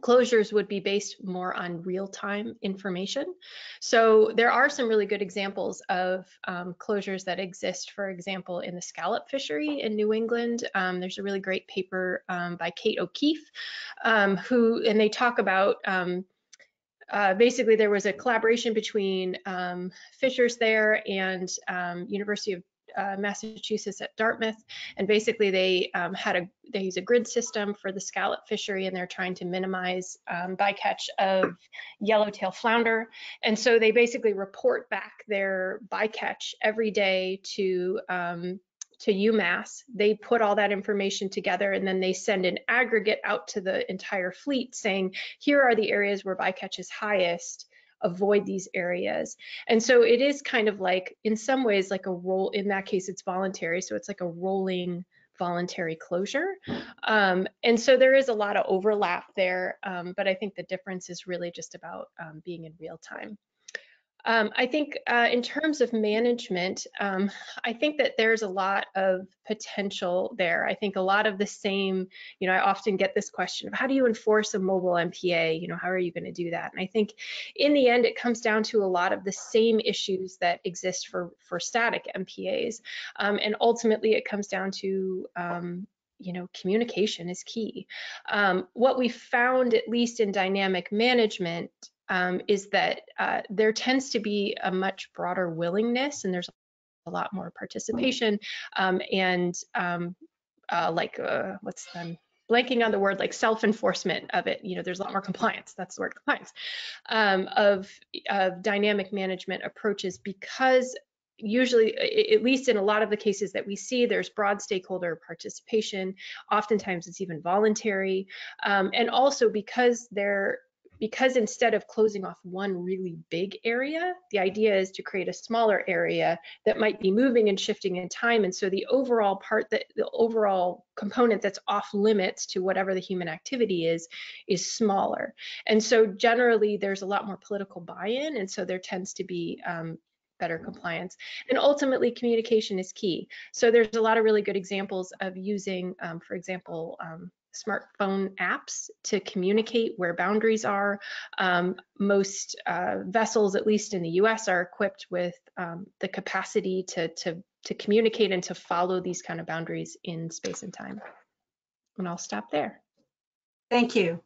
closures would be based more on real-time information. So there are some really good examples of um, closures that exist, for example, in the scallop fishery in New England. Um, there's a really great paper um, by Cate O'Keefe, um, who, and they talk about um, uh, basically there was a collaboration between um, fishers there and University of uh, Massachusetts at Dartmouth, and basically they um, had a they use a grid system for the scallop fishery, and they're trying to minimize um, bycatch of yellowtail flounder, and so they basically report back their bycatch every day to um, to UMass. They put all that information together and then they send an aggregate out to the entire fleet saying, here are the areas where bycatch is highest avoid these areas. And so it is kind of like, in some ways, like a roll, in that case, it's voluntary. So it's like a rolling voluntary closure. Um, and so there is a lot of overlap there, um, but I think the difference is really just about um, being in real time. Um, I think uh, in terms of management, um, I think that there's a lot of potential there. I think a lot of the same, you know, I often get this question of how do you enforce a mobile MPA? You know, how are you going to do that? And I think in the end, it comes down to a lot of the same issues that exist for, for static MPAs. Um, and ultimately, it comes down to um, you know, communication is key. Um, what we found, at least in dynamic management, um, is that uh, there tends to be a much broader willingness and there's a lot more participation um, and um, uh, like uh, what's the blanking on the word like self-enforcement of it. You know there's a lot more compliance that's the word compliance um, of, of dynamic management approaches because usually at least in a lot of the cases that we see there's broad stakeholder participation. Oftentimes it's even voluntary um, and also because there because instead of closing off one really big area, the idea is to create a smaller area that might be moving and shifting in time. And so the overall part that the overall component that's off limits to whatever the human activity is, is smaller. And so generally there's a lot more political buy-in. And so there tends to be um, better compliance. And ultimately, communication is key. So there's a lot of really good examples of using, um, for example, um, smartphone apps to communicate where boundaries are. Um, most uh, vessels, at least in the US, are equipped with um, the capacity to, to, to communicate and to follow these kind of boundaries in space and time. And I'll stop there. Thank you.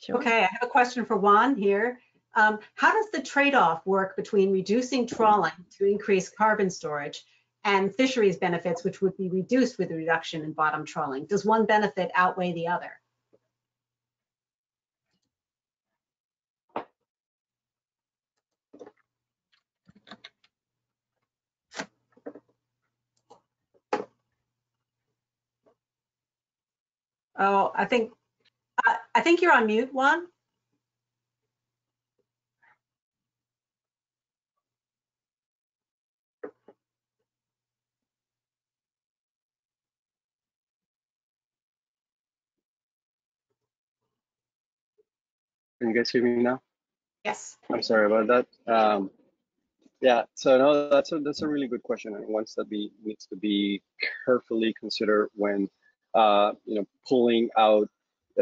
Sure. Okay, I have a question for Juan here. Um, how does the trade-off work between reducing trawling to increase carbon storage and fisheries benefits, which would be reduced with a reduction in bottom trawling? Does one benefit outweigh the other? Oh, I think, I, I think you're on mute, Juan. Can you guys hear me now? Yes. I'm sorry about that. Um, yeah, so no, that's a that's a really good question, and one that be needs to be carefully considered when uh, you know pulling out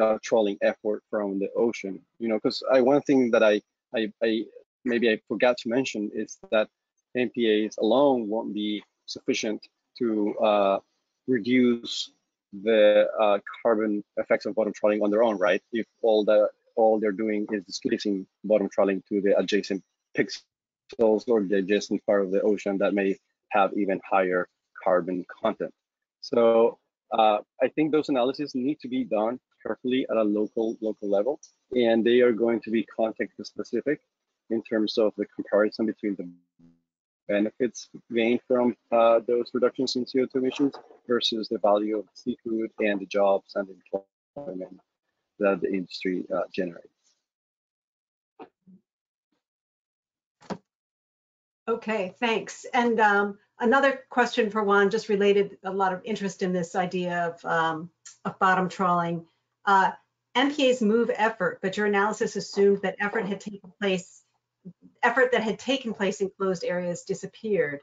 uh, trawling effort from the ocean. You know, because I one thing that I, I I maybe I forgot to mention is that MPAs alone won't be sufficient to uh, reduce the uh, carbon effects of bottom trawling on their own, right? If all the all they're doing is displacing bottom trawling to the adjacent pixels or the adjacent part of the ocean that may have even higher carbon content. So uh, I think those analyses need to be done carefully at a local local level, and they are going to be context specific in terms of the comparison between the benefits gained from uh, those reductions in CO2 emissions versus the value of seafood and the jobs and employment that the industry uh, generates. Okay, thanks. And um, another question for Juan, just related a lot of interest in this idea of, um, of bottom trawling. Uh, MPAs move effort, but your analysis assumed that effort had taken place, effort that had taken place in closed areas disappeared.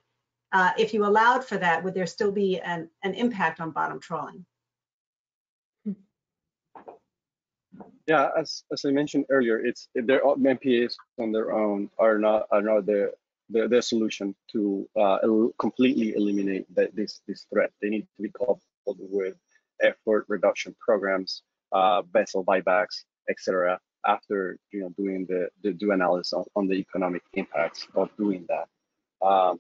Uh, if you allowed for that, would there still be an, an impact on bottom trawling? Yeah, as, as I mentioned earlier, it's their MPAs on their own are not are not the the, the solution to uh, el completely eliminate the, this this threat. They need to be coupled with effort reduction programs, uh, vessel buybacks, etc. After you know doing the the due analysis on, on the economic impacts of doing that. Um,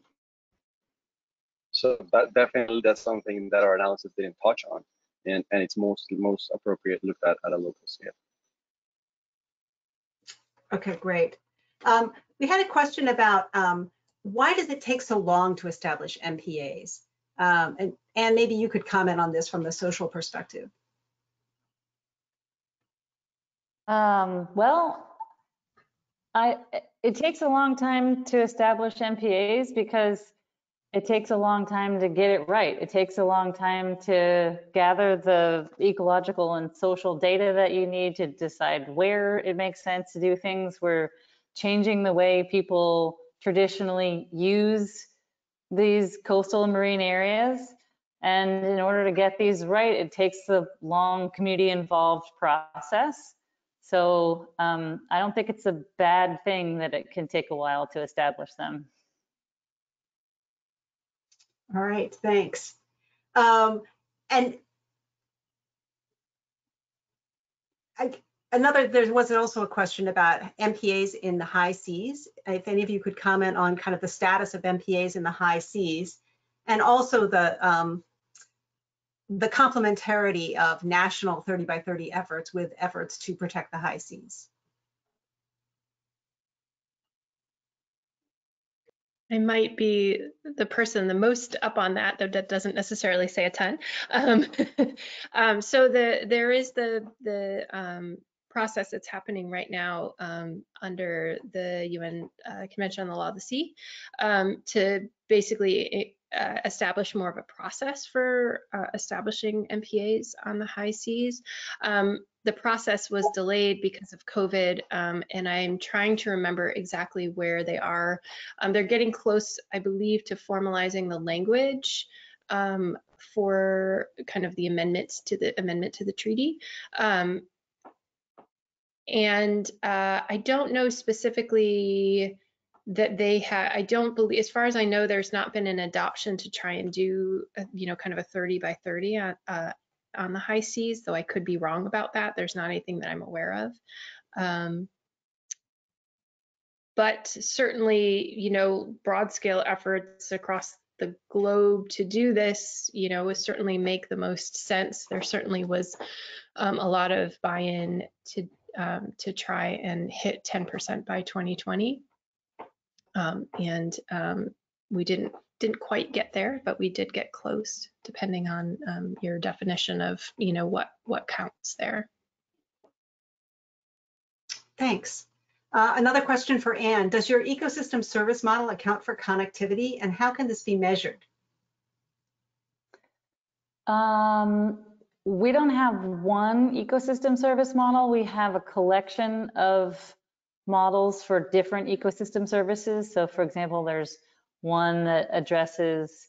so that definitely that's something that our analysis didn't touch on, and and it's most most appropriate looked at at a local scale. Okay, great. Um, we had a question about um, why does it take so long to establish MPAs? Um, and, and maybe you could comment on this from the social perspective. Um, well, I, it takes a long time to establish MPAs because it takes a long time to get it right. It takes a long time to gather the ecological and social data that you need to decide where it makes sense to do things. We're changing the way people traditionally use these coastal and marine areas. And in order to get these right, it takes a long community involved process. So um, I don't think it's a bad thing that it can take a while to establish them. All right, thanks. Um, and I, another, there was also a question about MPAs in the high seas. If any of you could comment on kind of the status of MPAs in the high seas and also the um, the complementarity of national 30 by 30 efforts with efforts to protect the high seas. I might be the person the most up on that, though that doesn't necessarily say a ton. Um, *laughs* um, so the there is the the um, process that's happening right now um, under the UN uh, Convention on the Law of the Sea um, to basically uh, establish more of a process for uh, establishing MPAs on the high seas. Um, the process was delayed because of COVID, um, and I'm trying to remember exactly where they are. Um, they're getting close, I believe, to formalizing the language um, for kind of the amendments to the amendment to the treaty. Um, and uh, I don't know specifically that they have i don't believe as far as i know there's not been an adoption to try and do a, you know kind of a 30 by 30 on, uh, on the high seas though i could be wrong about that. There's not anything that i'm aware of. Um, but certainly you know broad scale efforts across the globe to do this you know would certainly make the most sense. There certainly was um, a lot of buy-in to um, to try and hit 10% by 2020 um, and um, we didn't didn't quite get there, but we did get close, depending on um, your definition of you know what what counts there. Thanks. Uh, another question for Anne. Does your ecosystem service model account for connectivity and how can this be measured? Um, we don't have one ecosystem service model. We have a collection of models for different ecosystem services. So for example, there's one that addresses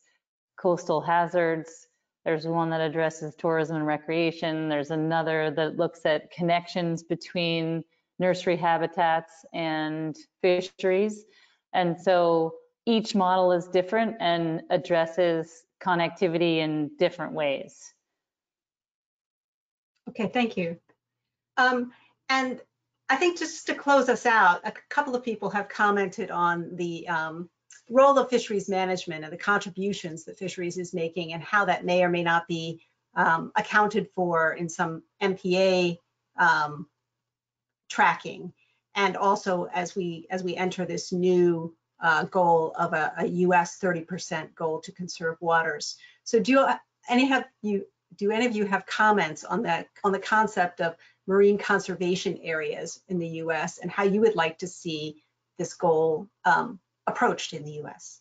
coastal hazards. There's one that addresses tourism and recreation. There's another that looks at connections between nursery habitats and fisheries. And so each model is different and addresses connectivity in different ways. Okay, thank you. Um, and I think just to close us out, a couple of people have commented on the um, role of fisheries management and the contributions that fisheries is making and how that may or may not be um, accounted for in some MPA um, tracking. And also as we as we enter this new uh, goal of a, a US 30% goal to conserve waters. So do any have you do any of you have comments on that on the concept of marine conservation areas in the US and how you would like to see this goal um, approached in the US.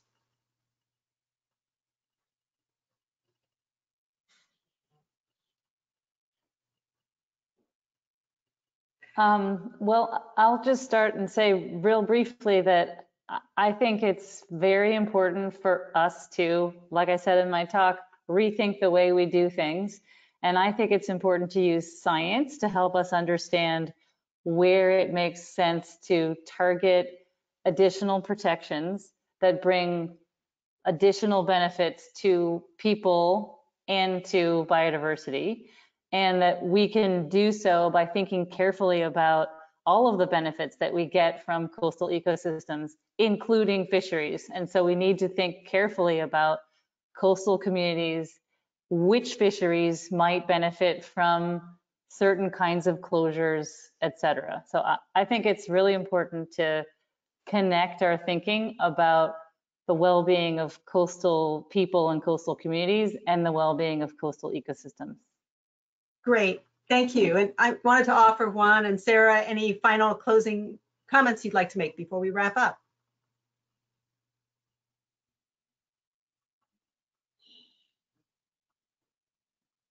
Um, well, I'll just start and say real briefly that I- I think it's very important for us to, like I said in my talk, rethink the way we do things. And I think it's important to use science to help us understand where it makes sense to target additional protections that bring additional benefits to people and to biodiversity. And that we can do so by thinking carefully about all of the benefits that we get from coastal ecosystems, including fisheries. And so we need to think carefully about coastal communities, which fisheries might benefit from certain kinds of closures, et cetera. So I, I think it's really important to connect our thinking about the well-being of coastal people and coastal communities and the well-being of coastal ecosystems. Great, thank you. And I wanted to offer Juan and Sara, any final closing comments you'd like to make before we wrap up?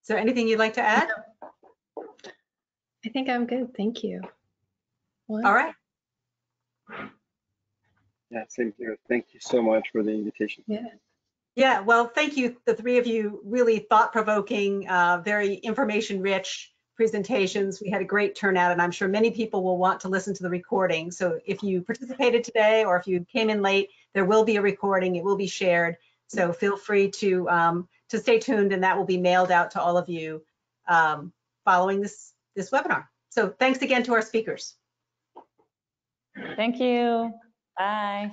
Is there anything you'd like to add? I think I'm good. Thank you. Well, All right, Yeah, same here. Thank you so much for the invitation. Yeah. yeah, well, thank you, the three of you, really thought-provoking, uh, very information-rich presentations. We had a great turnout, and I'm sure many people will want to listen to the recording. So if you participated today, or if you came in late, there will be a recording, it will be shared. So feel free to, um, to stay tuned, and that will be mailed out to all of you um, following this, this webinar. So thanks again to our speakers. Thank you. Bye.